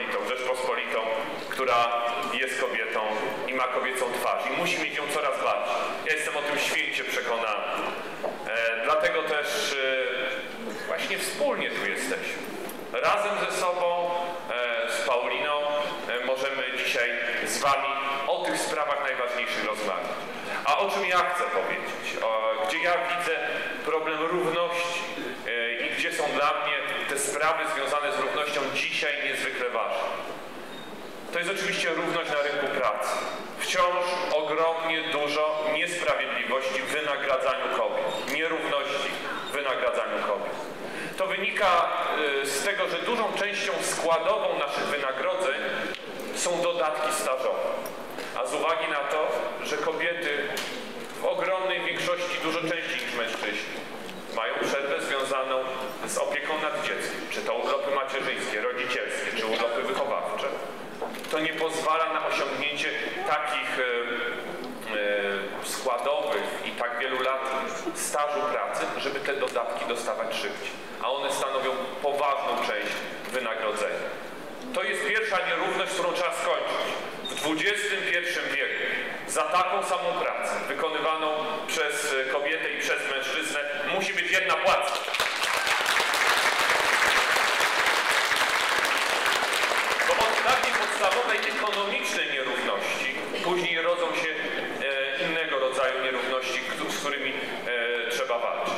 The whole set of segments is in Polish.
Rzeczpospolitą, Rzeczpospolitą, która jest kobietą i ma kobiecą twarz i musi mieć ją coraz bardziej. Ja jestem o tym święcie przekonany. E, dlatego też e, właśnie wspólnie tu jesteśmy. Razem ze sobą, e, z Pauliną e, możemy dzisiaj z Wami o tych sprawach najważniejszych rozmawiać. A o czym ja chcę powiedzieć? O, gdzie ja widzę problem równości e, i gdzie są dla mnie te sprawy związane z równością dzisiaj niezwykle. To jest oczywiście równość na rynku pracy. Wciąż ogromnie dużo niesprawiedliwości w wynagradzaniu kobiet, nierówności w wynagradzaniu kobiet. To wynika y, z tego, że dużą częścią składową naszych wynagrodzeń są dodatki stażowe. A z uwagi na to, że kobiety w ogromnej większości, dużo częściej niż mężczyźni, mają przerwę związaną z opieką nad dzieckiem, czy to urlopy macierzyńskie, rodzicielskie, czy urlopy wychowawcze, to nie pozwala na osiągnięcie takich e, e, składowych i tak wielu lat stażu pracy, żeby te dodatki dostawać szybciej. A one stanowią poważną część wynagrodzenia. To jest pierwsza nierówność, którą trzeba skończyć. W XXI wieku za taką samą pracę wykonywaną przez kobietę i przez mężczyznę musi być jedna płaca. podstawowej ekonomicznej nierówności później rodzą się e, innego rodzaju nierówności, z którymi e, trzeba walczyć.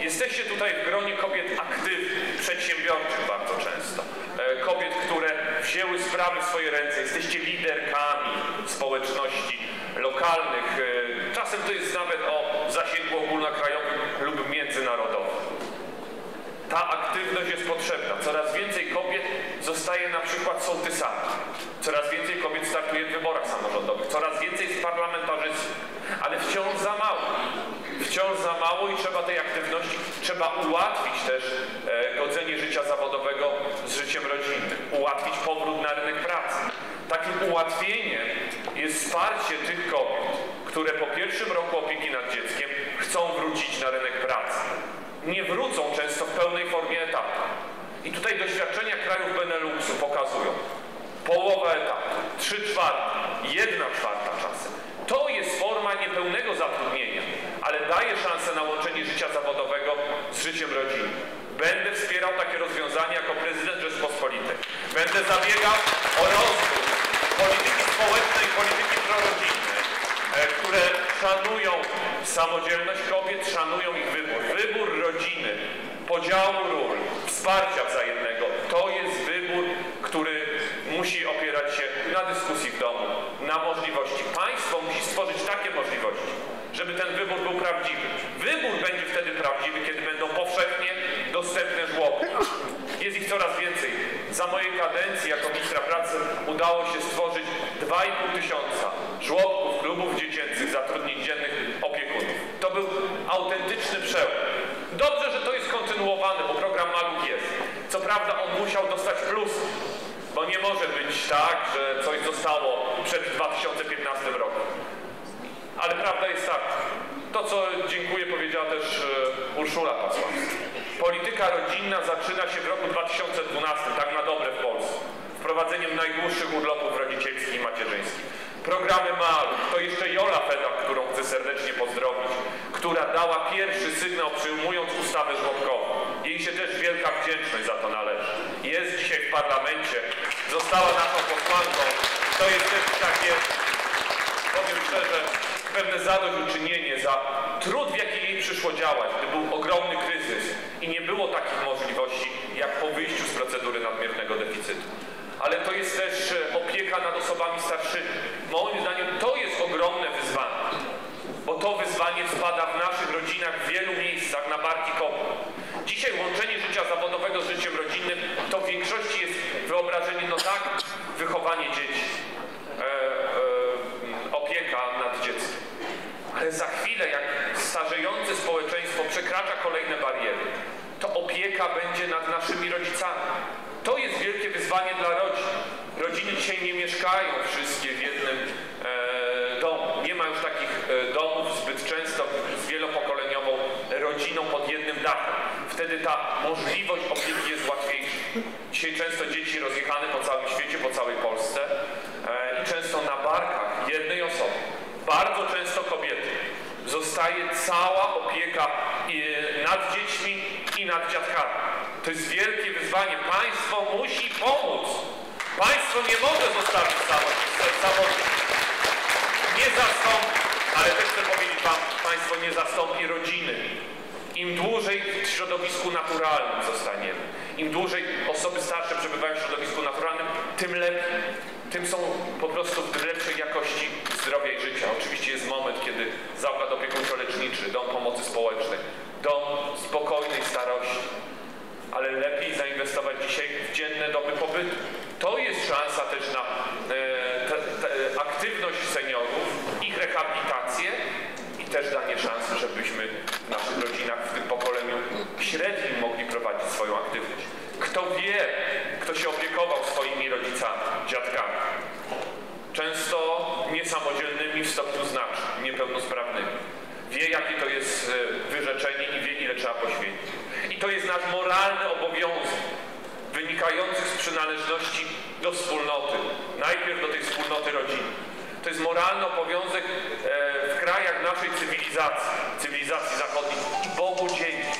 Jesteście tutaj w gronie kobiet aktywnych, przedsiębiorczych bardzo często. E, kobiet, które wzięły sprawy w swoje ręce. Jesteście liderkami społeczności lokalnych. Czasem to jest nawet o zasięgu ogólnokrajowym lub międzynarodowym ta aktywność jest potrzebna. Coraz więcej kobiet zostaje na przykład sołtysami. Coraz więcej kobiet startuje w wyborach samorządowych. Coraz więcej jest parlamentarzystów. Ale wciąż za mało. Wciąż za mało i trzeba tej aktywności, trzeba ułatwić też e, godzenie życia zawodowego z życiem rodzinnym. Ułatwić powrót na rynek pracy. Takim ułatwieniem jest wsparcie tych kobiet, które po pierwszym roku opieki nad dzieckiem chcą wrócić na rynek pracy nie wrócą często w pełnej formie etatu. I tutaj doświadczenia krajów Beneluxu pokazują połowa etatu, trzy czwarte, jedna czwarta czasem. To jest forma niepełnego zatrudnienia, ale daje szansę na łączenie życia zawodowego z życiem rodzinnym. Będę wspierał takie rozwiązania jako prezydent Rzeczpospolitej. Będę zabiegał o rozwój polityki społecznej, polityki prorodzinnej, e, które szanują samodzielność kobiet, szanują ich wybór. Wybór rodziny, podziału ról, wsparcia wzajemnego, to jest wybór, który musi opierać się na dyskusji w domu, na możliwości. Państwo musi stworzyć takie możliwości, żeby ten wybór był prawdziwy. Wybór będzie wtedy prawdziwy, kiedy będą powszechnie dostępne żłobki. Jest ich coraz więcej. Za mojej kadencji jako ministra pracy udało się stworzyć 2,5 tysiąca żłobków, klubów dziecięcych, zatrudnień dziennych, opiekunów. To był autentyczny przełom. Dobrze, że to jest kontynuowane, bo program Maluch jest. Co prawda on musiał dostać plus, bo nie może być tak, że coś zostało przed 2015 rokiem. Ale prawda jest taka. To, co dziękuję, powiedziała też e, Urszula Pasławska. Polityka rodzinna zaczyna się w roku 2012, tak na dobre w Polsce. Wprowadzeniem najdłuższych urlopów rodzicielskich i macierzyńskich. Programy MAL, to jeszcze Jola Fedak, którą chcę serdecznie pozdrowić, która dała pierwszy sygnał przyjmując ustawę żłobkową. Jej się też wielka wdzięczność za to należy. Jest dzisiaj w parlamencie, została naszą posłanką. To jest też takie, powiem szczerze, pewne zadośćuczynienie za trud, w jaki jej przyszło działać, gdy był ogromny kryzys i nie było takich możliwości jak po wyjściu z procedury nadmiernego deficytu. Ale to jest też e, opieka nad osobami starszymi. Moim zdaniem to jest ogromne wyzwanie, bo to wyzwanie spada w naszych rodzinach w wielu miejscach na barki kobiet. Dzisiaj łączenie życia zawodowego z życiem rodzinnym to w większości jest wyobrażenie, no tak, wychowanie dzieci przekracza kolejne bariery, to opieka będzie nad naszymi rodzicami. To jest wielkie wyzwanie dla rodzin. Rodziny dzisiaj nie mieszkają wszystkie w jednym e, domu. Nie ma już takich e, domów zbyt często z wielopokoleniową rodziną pod jednym dachem. Wtedy ta możliwość opieki jest łatwiejsza. Dzisiaj często dzieci rozjechane po całym świecie, po całej Polsce e, i często na barkach jednej osoby, bardzo często kobiety, zostaje cała opieka nad dziećmi i nad dziadkami. To jest wielkie wyzwanie. Państwo musi pomóc. Państwo nie może zostawić samotnie. Nie zastąpi, ale też chcę powiedzieć Wam, Państwo nie zastąpi rodziny. Im dłużej w środowisku naturalnym zostaniemy, im dłużej osoby starsze przebywają w środowisku naturalnym, tym lepiej. Tym są po prostu w lepszej jakości zdrowia i życia. Oczywiście jest moment, kiedy zakład opiekuńczo-leczniczy, dom pomocy społecznej, dom spokojnej starości, ale lepiej zainwestować dzisiaj w dzienne doby pobytu. To jest szansa też na e, te, te, aktywność seniorów, ich rehabilitację i też danie szansy, żebyśmy w naszych rodzinach w tym pokoleniu średnim mogli prowadzić swoją aktywność. Kto wie, kto się opiekował swoimi rodzicami, dziadkami, często niesamodzielnymi w stopniu znacznym, niepełnosprawnymi. Wie, jakie to jest e, wyrzeczenie i wie, ile trzeba poświęcić. I to jest nasz moralny obowiązek, wynikający z przynależności do wspólnoty. Najpierw do tej wspólnoty rodziny. To jest moralny obowiązek e, w krajach naszej cywilizacji, cywilizacji zachodniej i Bogu dzięki.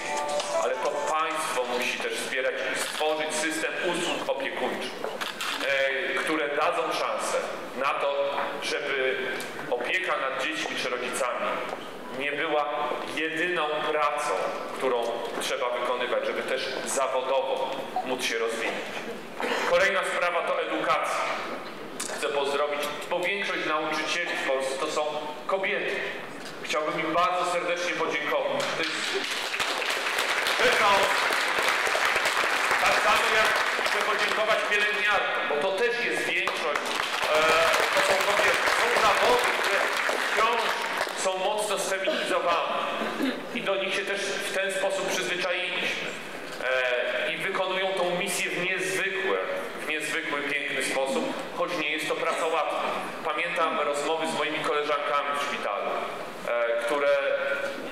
Ale to państwo musi też wspierać i stworzyć system usług opiekuńczych, e, które dadzą szansę na to, żeby opieka nad dziećmi czy rodzicami nie była jedyną pracą, którą trzeba wykonywać, żeby też zawodowo móc się rozwijać. Kolejna sprawa to edukacja. Chcę pozdrowić, bo większość nauczycieli w Polsce to są kobiety. Chciałbym im bardzo serdecznie podziękować. To jest pewna tak samo jak chcę podziękować pielęgniarkom, bo to też jest większość, e, to są kobiety. Są zawody, które wciąż są mocno sfeminizowane i do nich się też w ten sposób przyzwyczailiśmy e, i wykonują tą misję w niezwykły, w niezwykły, piękny sposób, choć nie jest to praca łatwa. Pamiętam rozmowy z moimi koleżankami w szpitalu, e, które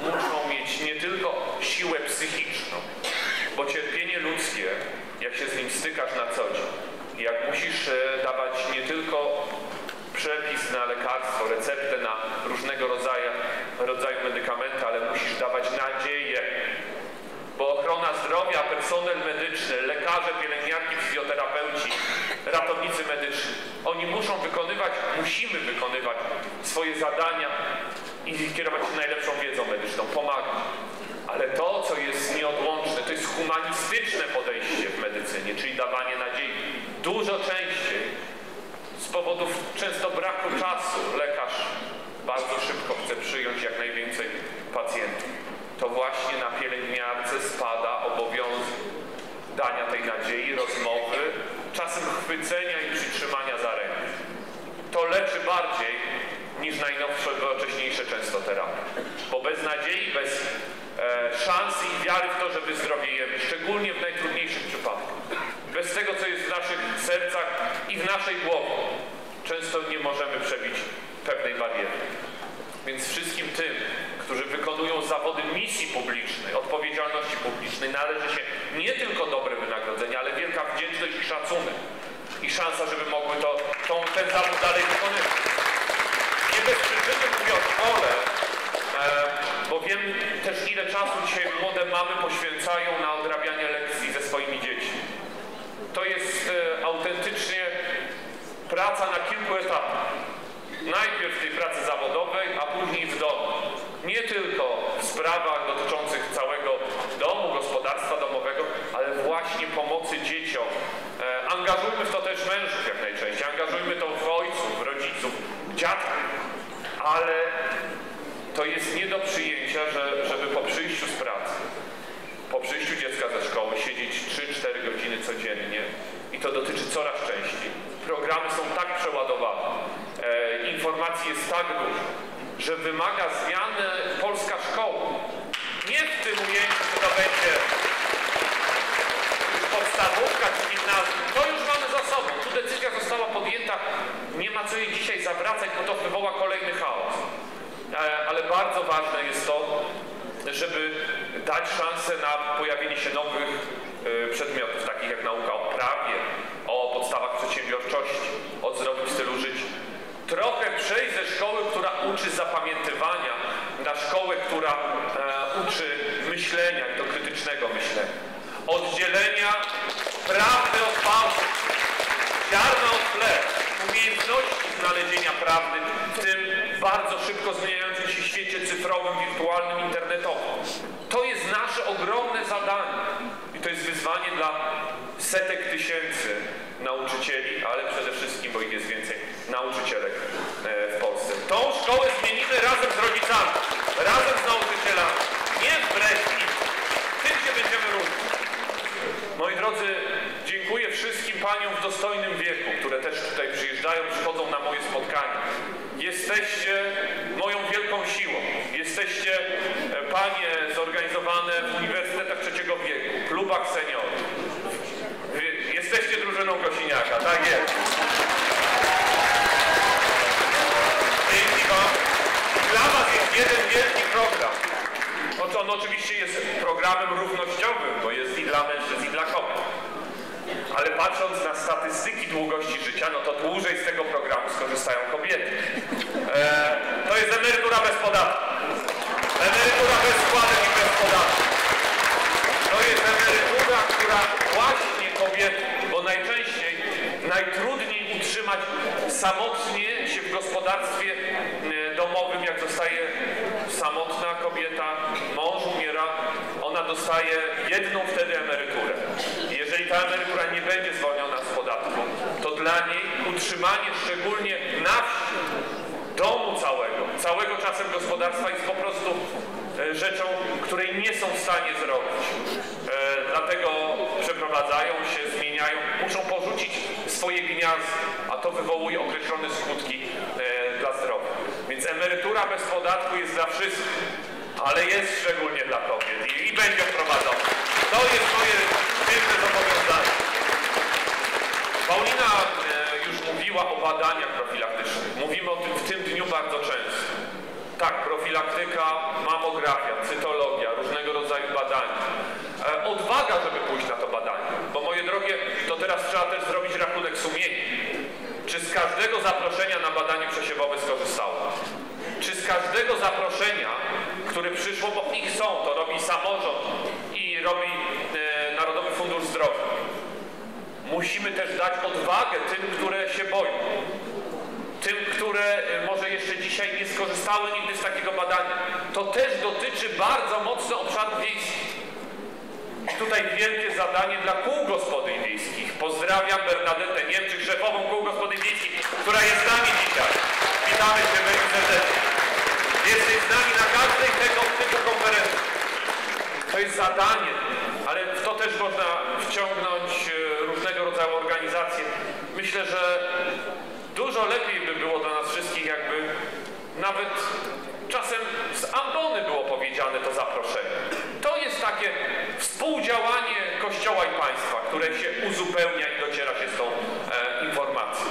muszą mieć nie tylko siłę psychiczną, bo cierpienie ludzkie, jak się z nim stykasz na co dzień, jak musisz e, dawać nie tylko przepis na lekarstwo, receptę na różnego rodzaju, rodzaju medykamenty, ale musisz dawać nadzieję. Bo ochrona zdrowia, personel medyczny, lekarze, pielęgniarki, fizjoterapeuci, ratownicy medyczni, oni muszą wykonywać, musimy wykonywać swoje zadania i kierować się najlepszą wiedzą medyczną, pomagać. Ale to, co jest nieodłączne, to jest humanistyczne podejście w medycynie, czyli dawanie nadziei. Dużo częściej z powodów często braku czasu lekarz bardzo szybko chce przyjąć jak najwięcej pacjentów. To właśnie na pielęgniarce spada obowiązek dania tej nadziei, rozmowy, czasem chwycenia i przytrzymania za rękę. To leczy bardziej niż najnowsze, wcześniejsze często terapie. Bo bez nadziei, bez e, szansy i wiary w to, że wyzdrowiejemy, szczególnie w najtrudniejszych przypadkach, bez tego, co jest w naszych sercach i w naszej głowie, często nie możemy przebić pewnej bariery. Więc wszystkim tym, którzy wykonują zawody misji publicznej, odpowiedzialności publicznej, należy się nie tylko dobre wynagrodzenie, ale wielka wdzięczność i szacunek. I szansa, żeby mogły to, tą, ten zawód dalej wykonywać. Nie bez przyczyny mówię o szkole, e, bo wiem też ile czasu dzisiaj młode mamy poświęcają na odrabianie lekcji ze swoimi dziećmi. To jest e, autentycznie praca na kilku etapach. Najpierw tej pracy zawodowej, a później w domu. Nie tylko w sprawach dotyczących całego domu, gospodarstwa domowego, ale właśnie pomocy dzieciom. E, angażujmy w to też mężów jak najczęściej. Angażujmy to w ojców, w rodziców, dziadków. Ale to jest nie do przyjęcia, że, żeby po przyjściu z pracy, po przyjściu dziecka ze szkoły siedzieć 3-4 godziny codziennie i to dotyczy coraz częściej programy są tak przeładowane, e, informacji jest tak dużo, że wymaga zmiany polska szkoła. Nie w tym ujęciu, czy to będzie podstawówka czy gimnazjum, to już mamy za sobą. Tu decyzja została podjęta, nie ma co jej dzisiaj zawracać, bo to wywoła kolejny chaos. E, Ale bardzo ważne jest to, żeby dać szansę na pojawienie się nowych e, przedmiotów, takich jak nauka o prawie, o podstawach przedsiębiorczości, o zdrowym stylu życia. Trochę przejść ze szkoły, która uczy zapamiętywania, na szkołę, która e, uczy myślenia i to krytycznego myślenia. Oddzielenia prawdy od fałszu, ziarna od chleb, umiejętności znalezienia prawdy w tym bardzo szybko zmieniającym się świecie cyfrowym, wirtualnym, internetowym. To jest nasze ogromne zadanie i to jest wyzwanie dla setek tysięcy nauczycieli, ale przede wszystkim, bo ich jest więcej, nauczycielek w Polsce. Tą szkołę zmienimy razem z rodzicami, razem z nauczycielami, nie wbrew im. Tym się będziemy różnić. Moi drodzy, dziękuję wszystkim paniom w dostojnym wieku, które też tutaj przyjeżdżają, przychodzą na moje spotkania. Jesteście moją wielką siłą. Jesteście e, panie zorganizowane w uniwersytetach trzeciego wieku, klubach seniorów. Wy Jesteście drużyną Kosiniaka, tak jest. Dzięki wam. Dla was jest jeden wielki program. No on oczywiście jest programem równościowym, bo jest i dla mężczyzn, i dla kobiet. Ale patrząc na statystyki długości życia, no to dłużej z tego programu skorzystają kobiety. E, to jest emerytura bez podatku. Emerytura bez składek i bez podatku. To jest emerytura, która właśnie kobiety, bo najczęściej, najtrudniej utrzymać samotnie się w gospodarstwie e, domowym, jak zostaje samotna kobieta, mąż dostaje jedną wtedy emeryturę. Jeżeli ta emerytura nie będzie zwolniona z podatku, to dla niej utrzymanie szczególnie na wsi, domu całego, całego czasem gospodarstwa jest po prostu e, rzeczą, której nie są w stanie zrobić. E, dlatego przeprowadzają się, zmieniają, muszą porzucić swoje gniazda, a to wywołuje określone skutki e, dla zdrowia. Więc emerytura bez podatku jest dla wszystkich, ale jest szczególnie dla kobiet i, i będzie wprowadzona. To jest moje sztywne zobowiązanie. Paulina e, już mówiła o badaniach profilaktycznych. Mówimy o tym w tym dniu bardzo często. Tak, profilaktyka, mamografia, cytologia, różnego rodzaju badania. E, odwaga, żeby pójść na to badanie. Bo moje drogie, to teraz trzeba też zrobić rachunek sumienia. Czy z każdego zaproszenia na badanie przesiewowe skorzystało? Czy z każdego zaproszenia, które przyszło, bo ich są, to robi samorząd i robi e, Narodowy Fundusz Zdrowia. Musimy też dać odwagę tym, które się boją. Tym, które e, może jeszcze dzisiaj nie skorzystały nigdy z takiego badania. To też dotyczy bardzo mocno obszarów wiejskich. Tutaj wielkie zadanie dla kół gospodyń wiejskich. Pozdrawiam Bernadetę Niemczyk, szefową kół gospodyń wiejskich, która jest z nami dzisiaj. Witamy Cię serdecznie. Jesteś z nami na każdej tego typu konferencji. To jest zadanie, ale w to też można wciągnąć e, różnego rodzaju organizacje. Myślę, że dużo lepiej by było dla nas wszystkich, jakby nawet czasem z ambony było powiedziane to zaproszenie. To jest takie współdziałanie Kościoła i państwa, które się uzupełnia i dociera się z tą e, informacją.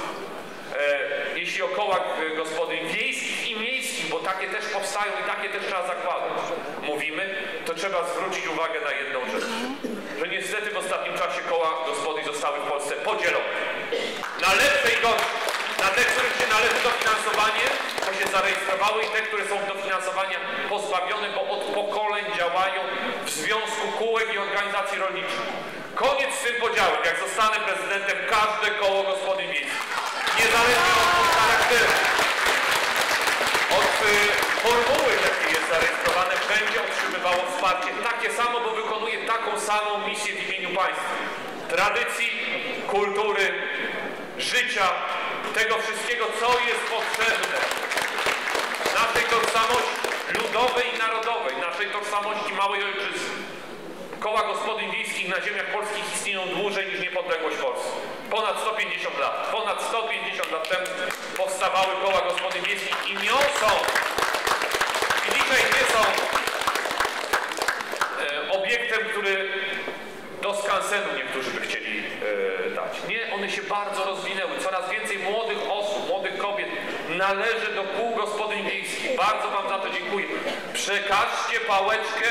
E, jeśli o kołach e, gospodyń wiejskich i miejskich, bo takie też powstają i takie też trzeba zakładać, mówimy, to trzeba zwrócić uwagę na jedną rzecz. Że niestety w ostatnim czasie koła gospodyń zostały w Polsce podzielone. Na lepsze i gorsze. Na te, którym się należy dofinansowanie, bo się zarejestrowały i te, które są dofinansowania pozbawione, bo od pokoleń działają w Związku Kółek i Organizacji Rolniczych. Koniec z tym podziałem. Jak zostanę prezydentem, każde koło gospodyń wiejskich, niezależnie od charakteru, od y, formuły, jakiej jest zarejestrowane, będzie otrzymywało wsparcie takie samo, bo wykonuje taką samą misję w imieniu państwa. Tradycji, kultury, życia, tego wszystkiego, co jest potrzebne. Naszej tożsamości ludowej i narodowej, naszej tożsamości małej ojczyzny. Koła gospodyń wiejskich na ziemiach polskich istnieją dłużej niż niepodległość Polski. Ponad 150 lat. Ponad 150 lat temu powstawały koła gospodyń wiejskich i niosą, i dzisiaj nie są i bardzo Wam za to dziękuję. Przekażcie pałeczkę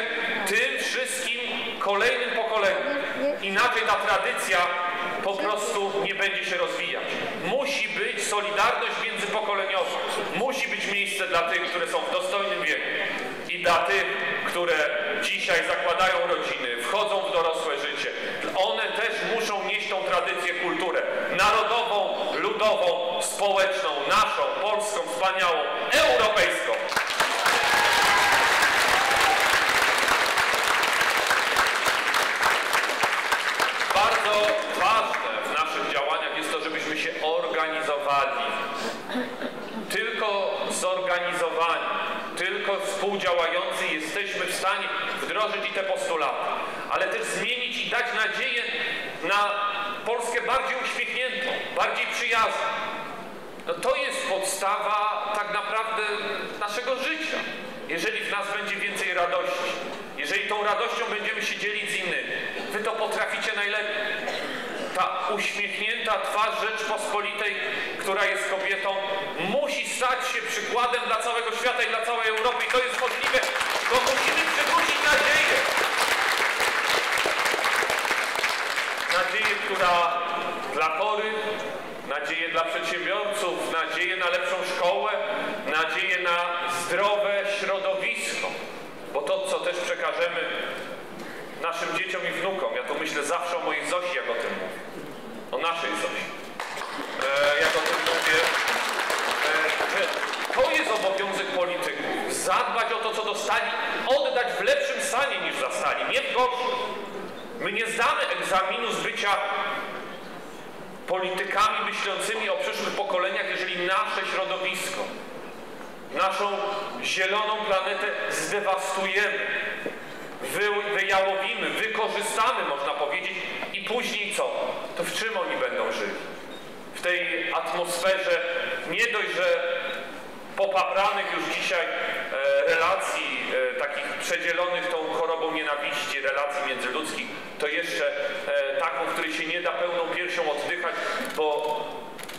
tym wszystkim kolejnym pokoleniom. Inaczej ta tradycja po prostu nie będzie się rozwijać. Musi być solidarność międzypokoleniowa. Musi być miejsce dla tych, które są w dostojnym wieku i dla tych, które dzisiaj zakładają rodziny, wchodzą w dorosłe życie. One też muszą nieść tą tradycję, kulturę narodową, ludową, społeczną, naszą, polską, wspaniałą, europejską. Bardzo ważne w naszych działaniach jest to, żebyśmy się organizowali. Tylko zorganizowani, tylko współdziałający jesteśmy w stanie wdrożyć i te postulaty, ale też zmienić i dać nadzieję na Polskę bardziej uśmiechniętą, bardziej przyjazną. No to jest podstawa tak naprawdę naszego życia. Jeżeli w nas będzie więcej radości, jeżeli tą radością będziemy się dzielić z innymi, wy to potraficie najlepiej. Ta uśmiechnięta twarz Rzeczpospolitej, która jest kobietą, musi stać się przykładem dla całego świata i dla całej Europy. I to jest możliwe, bo musimy przywrócić nadzieję. Nadzieję, która dla chorych, nadzieję dla przedsiębiorców, nadzieję na lepszą szkołę, nadzieję na zdrowe środowisko. Bo to, co też przekażemy naszym dzieciom i wnukom, ja to myślę zawsze o mojej Zosi, jak o tym mówię. O naszej Zosi. E, jak o tym mówię, e, to jest obowiązek polityków. Zadbać o to, co dostali, oddać w lepszym stanie niż zastali, nie w gorszym. My nie zdamy egzaminu z bycia politykami myślącymi o przyszłych pokoleniach, jeżeli nasze środowisko, naszą zieloną planetę zdewastujemy, wy, wyjałowimy, wykorzystamy, można powiedzieć, i później co? To w czym oni będą żyli? W tej atmosferze nie dość, że popapranych już dzisiaj e, relacji, e, takich przedzielonych tą chorobą nienawiści, relacji międzyludzkich, to jeszcze e, taką, w której się nie da pełną piersią oddychać, bo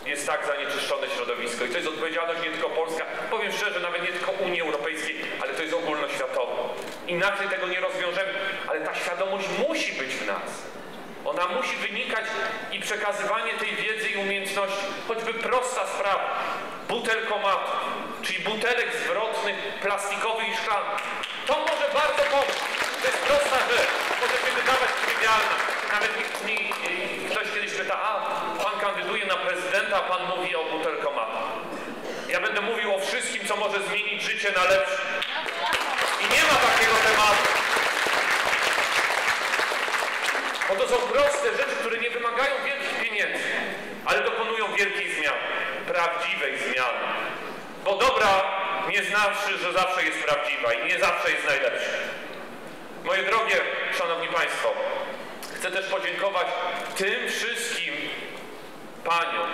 jest tak zanieczyszczone środowisko. I to jest odpowiedzialność nie tylko polska, powiem szczerze, nawet nie tylko Unii Europejskiej, ale to jest ogólnoświatowa. Inaczej tego nie rozwiążemy, ale ta świadomość musi być w nas. Ona musi wynikać i przekazywanie tej wiedzy i umiejętności, choćby prosta sprawa, butelkomatu, czyli butelek zwrotnych, plastikowych i szklanych. To może bardzo pomóc. To jest prosta rzecz. Może się wydawać trywialna. Nawet nikt mi, ktoś kiedyś pyta, a pan kandyduje na prezydenta, a pan mówi o butelkomatu. Ja będę mówił o wszystkim, co może zmienić życie na lepsze. I nie ma takiego tematu. Bo to są proste rzeczy, które nie wymagają wielkich pieniędzy, ale dokonują wielkiej zmiany, prawdziwej zmiany. Bo dobra nie że zawsze jest prawdziwa i nie zawsze jest najlepsza. Moje drogie, Szanowni Państwo, chcę też podziękować tym wszystkim paniom,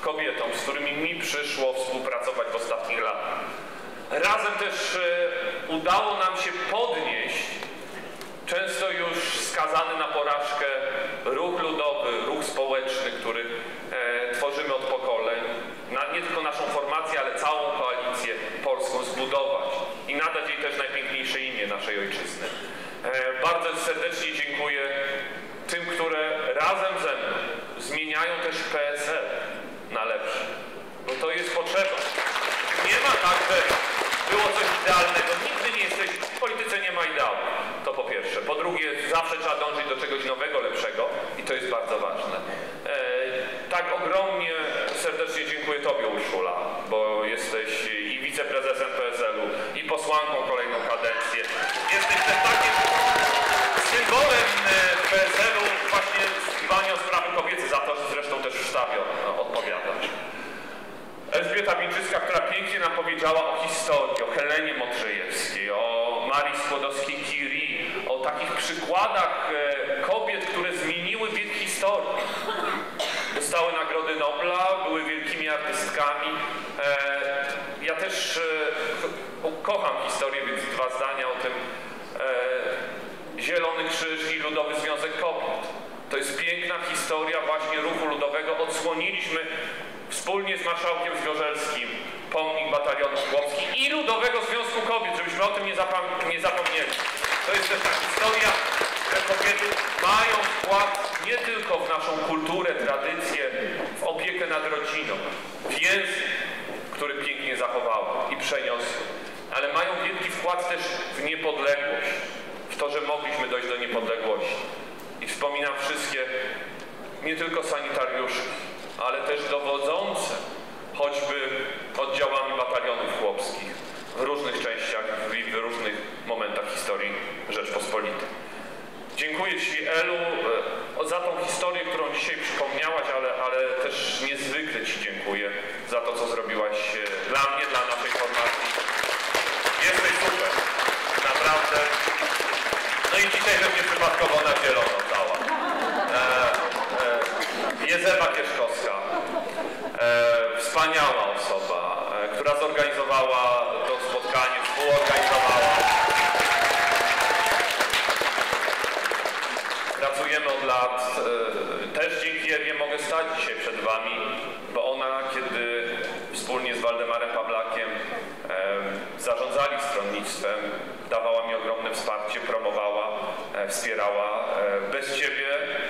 kobietom, z którymi mi przyszło współpracować w ostatnich latach. Razem też e, udało nam się podnieść często już skazany na porażkę ruch ludowy, ruch społeczny, który e, tworzymy od pokoleń, na, nie tylko naszą formację, ale zbudować i nadać jej też najpiękniejsze imię naszej ojczyzny. E, bardzo serdecznie dziękuję tym, które razem ze mną zmieniają też PSL na lepsze, bo to jest potrzeba. Nie ma tak, że było coś idealnego. Nigdy nie jesteś, w polityce nie ma ideału. To po pierwsze. Po drugie, zawsze trzeba dążyć do czegoś nowego, lepszego i to jest bardzo ważne. E, tak ogromnie serdecznie dziękuję Tobie, Urszula, bo jesteś wiceprezesem PSL-u, i posłanką kolejną kadencję. Jesteś też takim symbolem e, PSL-u właśnie dbania o sprawy kobiece, za to zresztą też w sztabie odpowiadasz. Elżbieta Wilczycka, która pięknie nam powiedziała o historii, o Helenie Modrzejewskiej, o Marii Skłodowskiej-Curie, o takich przykładach e, kobiet, które zmieniły bieg historii. Dostały Nagrody Nobla, były wielkimi artystkami. E, ja też e, kocham historię, więc dwa zdania o tym. Zielony Krzyż i Ludowy Związek Kobiet. To jest piękna historia właśnie Odsłoniliśmy wspólnie z marszałkiem Zgorzelskim pomnik batalionu chłopskich i Ludowego żebyśmy o tym nie, nie zapomnieli. To jest też ta historia, że kobiety mają wkład nie tylko w naszą kulturę, tradycję, w opiekę nad rodziną, w język, który pięknie zachowała i przeniosła, ale mają wielki wkład też w niepodległość, w to, że mogliśmy dojść do niepodległości. I wspominam wszystkie, nie tylko sanitariuszy, ale też dowodzące choćby oddziałami batalionów chłopskich w różnych częściach i w różnych momentach historii Rzeczpospolitej. Dziękuję Ci Elu e, za tą historię, którą dzisiaj przypomniałaś, ale, ale też niezwykle Ci dziękuję za to, co zrobiłaś e, dla mnie, dla naszej formacji. Jesteś super, naprawdę. No i dzisiaj też nieprzypadkowo na zielono cała. Ewa Kieszkowska, e, wspaniała osoba, e, która zorganizowała to spotkanie, współorganizowała. Pracujemy od lat. e, Też dzięki Ewie mogę stać dzisiaj przed Wami, bo ona, kiedy wspólnie z Waldemarem Pawlakiem e, zarządzali stronnictwem, dawała mi ogromne wsparcie, promowała, e, wspierała. E, Bez Ciebie,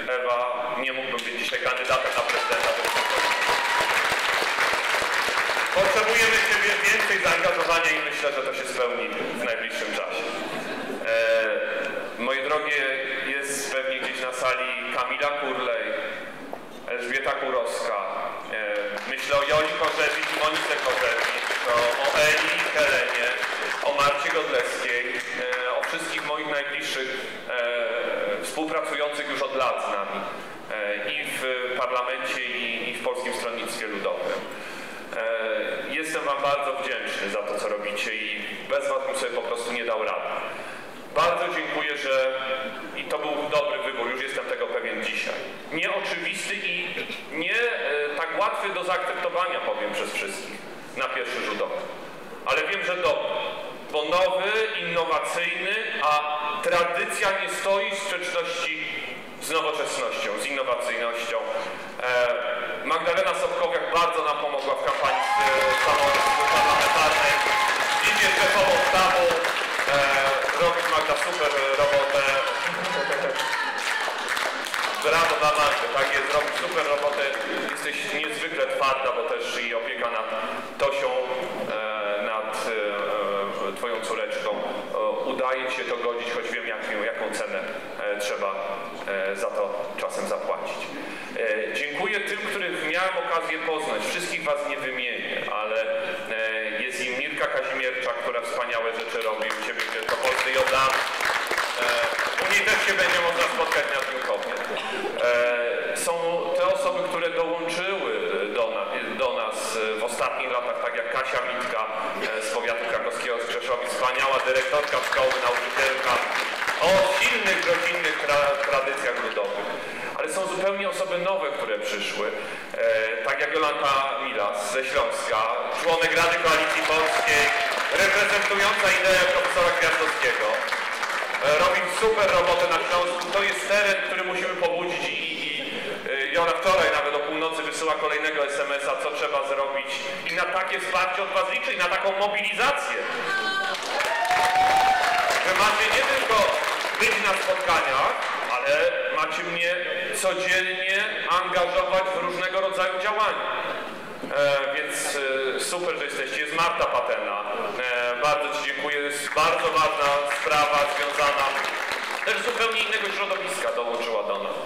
Ewa, nie mógłbym być dzisiaj kandydatem na prezydenta. Potrzebujemy więcej zaangażowania i myślę, że to się spełni w najbliższym czasie. E, moje drogie, jest pewnie gdzieś na sali Kamila Kurlej, Elżbieta Kurowska. E, myślę o Joli Korzewicz i Monice Korzewicz, o, o Eli Helenie, o Marcie Godlewskiej, e, o wszystkich moich najbliższych e, współpracujących już od lat z nami i w parlamencie i, i w Polskim Stronnictwie Ludowym. E, Jestem Wam bardzo wdzięczny za to, co robicie i bez Was bym sobie po prostu nie dał rady. Bardzo dziękuję, że i to był dobry wybór, już jestem tego pewien dzisiaj. Nieoczywisty i nie e, tak łatwy do zaakceptowania, powiem przez wszystkich, na pierwszy rzut oka. Ale wiem, że dobry, bo nowy, innowacyjny, a tradycja nie stoi w sprzeczności z nowoczesnością, z innowacyjnością. E, Magdalena Sobkowiak bardzo nam pomogła w kampanii e, parlamentarnej. Jest szefową sztabu. E, robisz Magda super robotę. Brawo dla Magdy, tak jest, robisz super robotę. Jesteś niezwykle twarda, bo też i opieka nad Tosią, nad Twoją córeczką. Udaje Ci się to godzić, choć wiem jaką, jaką cenę trzeba za to czasem zapłacić. E, dziękuję tym, których miałem okazję poznać. Wszystkich Was nie wymienię, ale e, jest i Mirka Kazimiercza, która wspaniałe rzeczy robi u Ciebie w Wielkopolsce i od. E, u niej też się będzie można spotkać na. E, są te osoby, które dołączyły do, do nas w ostatnich latach, tak jak Kasia Witka e, z powiatu krakowskiego z Krzeszowi, wspaniała dyrektorka szkoły, nauczycielka o silnych rodzinnych tra, tradycjach ludowych. Ale są zupełnie osoby nowe, które przyszły, e, tak jak Jolanta Milas ze Śląska, członek Rady Koalicji Polskiej, reprezentująca ideę profesora Gwiazdowskiego. E, robi super robotę na Śląsku. To jest teren, który musimy pobudzić i, i, i e, Jona wczoraj nawet o północy wysyła kolejnego SMS-a, co trzeba zrobić. I na takie wsparcie od Was liczę i na taką mobilizację. Wy macie nie tylko być na spotkaniach, ale macie mnie codziennie angażować w różnego rodzaju działania. E, więc e, super, że jesteście. Jest Marta Patena. E, bardzo Ci dziękuję. Jest bardzo ważna sprawa związana też zupełnie innego środowiska dołączyła do nas.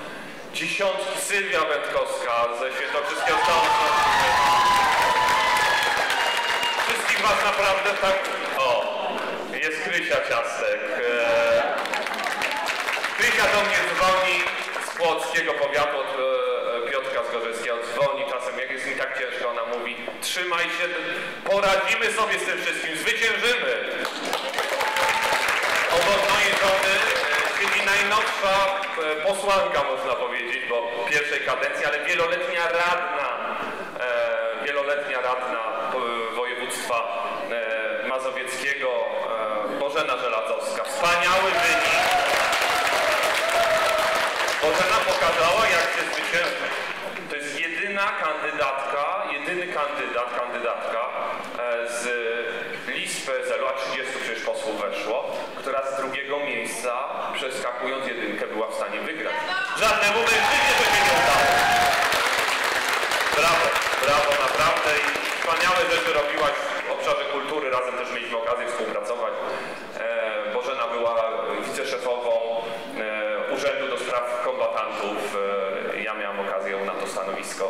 Dziesiątki Sylwia Wędkowska ze Świętokrzyskiego Stanu Wszystkich Was naprawdę tak... O, jest Krysia Ciastek. E, Krysia do mnie dzwoni z Płockiego powiatu od e, Piotrka Zgorzelskiego. Dzwoni czasem, jak jest mi tak ciężko, ona mówi trzymaj się, poradzimy sobie z tym wszystkim, zwyciężymy. Obok mojej żony e, siedzi najnowsza e, posłanka, można powiedzieć, bo pierwszej kadencji, ale wieloletnia radna, e, wieloletnia radna e, województwa e, mazowieckiego, e, Bożena Żelazowska. pokazała, jak się zwycięży. To jest jedyna kandydatka, jedyny kandydat, kandydatka e, z list PSL-u, a 30 przecież posłów weszło, która z drugiego miejsca, przeskakując jedynkę, była w stanie wygrać. Żadnemu mężczyźnie to nie udało. Brawo, brawo, naprawdę. I wspaniałe rzeczy robiłaś w obszarze kultury. Razem też mieliśmy okazję współpracować. E,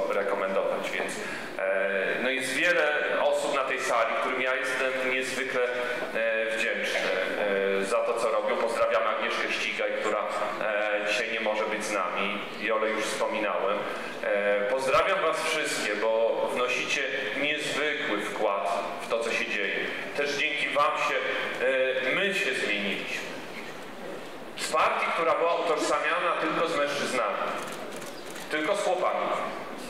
rekomendować, więc e, no jest wiele osób na tej sali, którym ja jestem niezwykle e, wdzięczny e, za to, co robią. Pozdrawiam Agnieszkę Ścigaj, która dzisiaj nie może być z nami. Jole już wspominałem. Pozdrawiam Was wszystkie, bo wnosicie niezwykły wkład w to, co się dzieje. Też dzięki Wam się, my się zmieniliśmy. Z partii, która była utożsamiana tylko z mężczyznami, tylko z chłopami.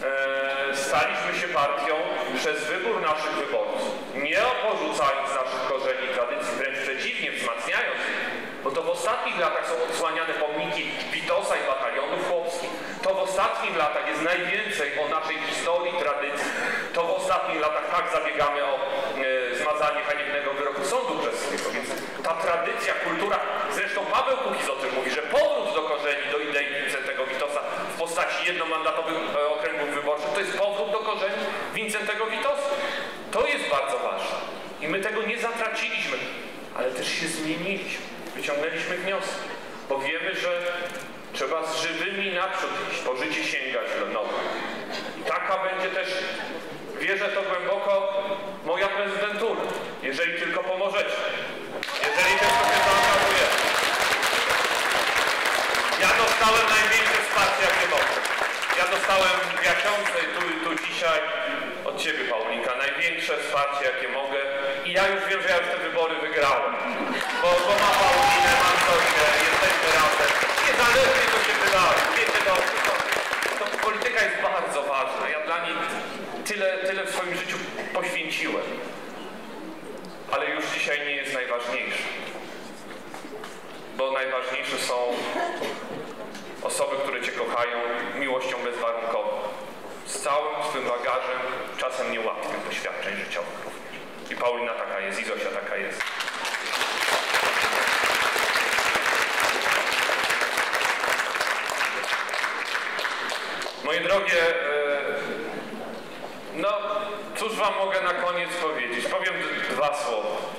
E, staliśmy się partią przez wybór naszych wyborców. Nie porzucając naszych korzeni tradycji, wręcz przeciwnie, wzmacniając je. Bo to w ostatnich latach są odsłaniane pomniki Witosa i batalionów chłopskich. To w ostatnich latach jest najwięcej o naszej historii, tradycji. To w ostatnich latach tak zabiegamy o e, zmazanie haniebnego wyroku sądu brzeskiego. Więc ta tradycja, kultura, zresztą Paweł Kukiz o tym mówi, że powrót do korzeni, do idei Wincentego Witosa w postaci jednomandatowych e, wyborczych, to jest powrót do korzeni Wincentego Witosa. To jest bardzo ważne. I my tego nie zatraciliśmy, ale też się zmieniliśmy. Wyciągnęliśmy wnioski, bo wiemy, że trzeba z żywymi naprzód iść, po życie sięgać do nowych. I taka będzie też, wierzę to głęboko, moja prezydentura, jeżeli tylko pomożecie. Jeżeli tylko się zaangażujecie. Ja dostałem największe wsparcie, jakie mogę. Ja dostałem w tu, tu dzisiaj od Ciebie, Paulinka, największe wsparcie, jakie mogę. I ja już wiem, że ja już te wybory wygrałem. Bo, bo mam Paulinę, mam Zosię, jesteśmy razem. Niezależnie co się wydarzy. Wiecie dobrze, to, to polityka jest bardzo ważna. Ja dla niej tyle, tyle w swoim życiu poświęciłem. Ale już dzisiaj nie jest najważniejsze. Bo najważniejsze są osoby, które Cię kochają miłością bezwarunkową. Z całym swym bagażem, czasem niełatwym doświadczeń życiowych również. I Paulina taka jest, i Zosia taka jest. Moje drogie, e, no cóż Wam mogę na koniec powiedzieć? Powiem dwa słowa.